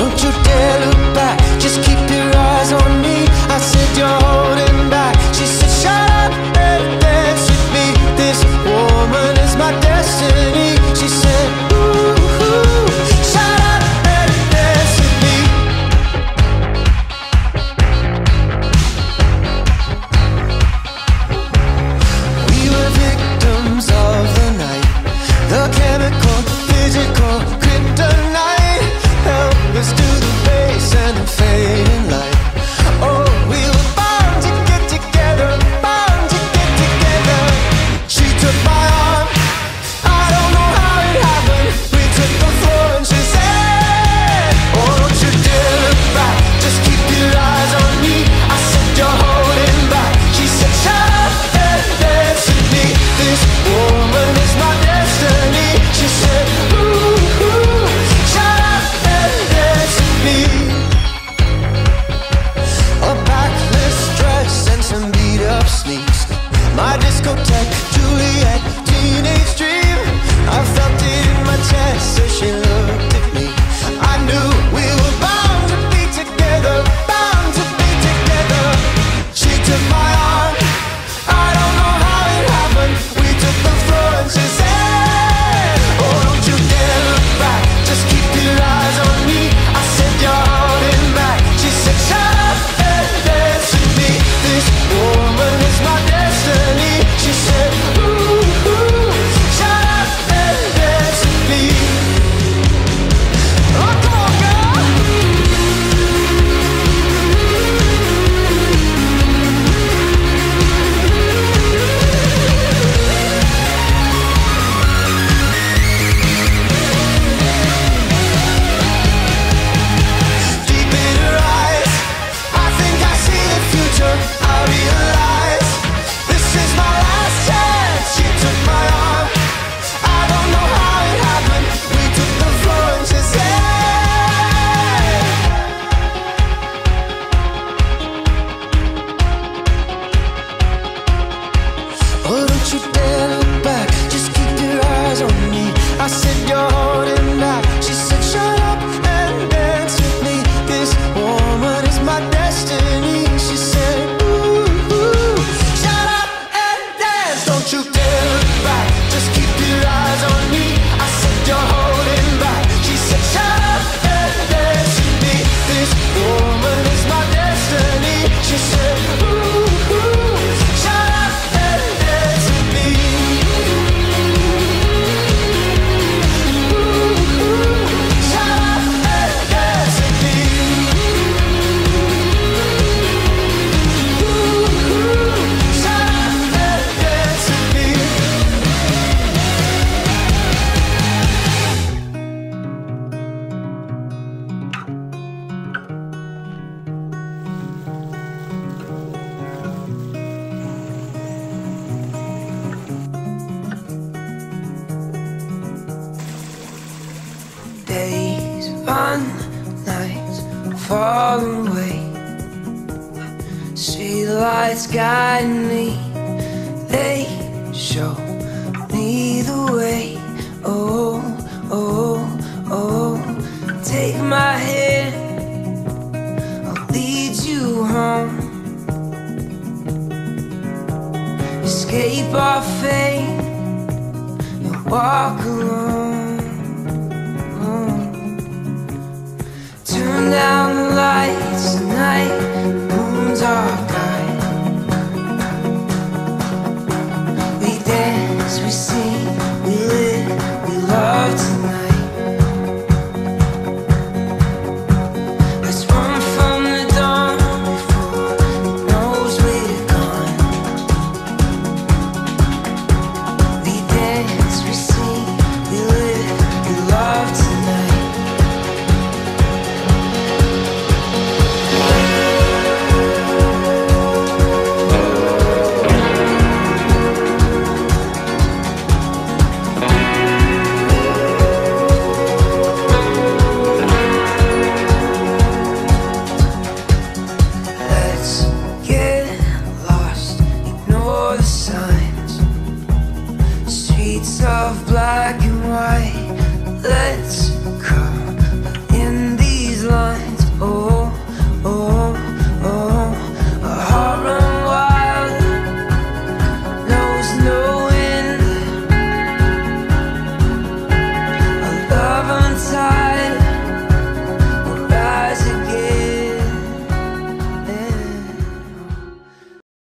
don't you dare look back, just keep your discotheque. one lies far away. Street lights guide me, they show me the way. Oh, oh, oh, take my hand, I'll lead you home. Escape our fate and walk alone. tonight. the signs. Streets of black